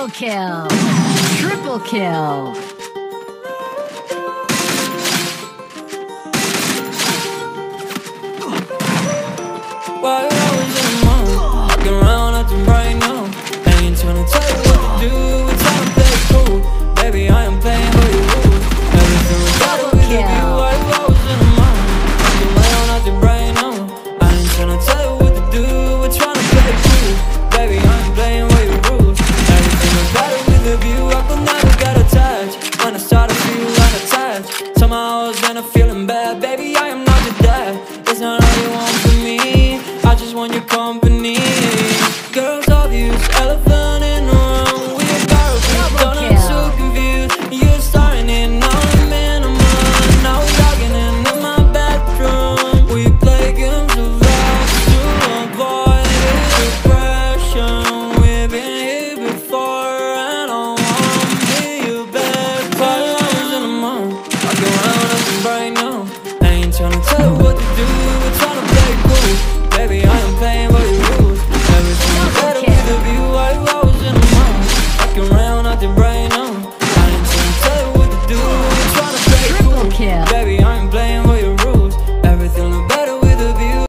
Double kill. Triple kill. Whoa. my O's and I'm feeling bad. Baby, I am not your dad. It's not all you want from me. I just want your company.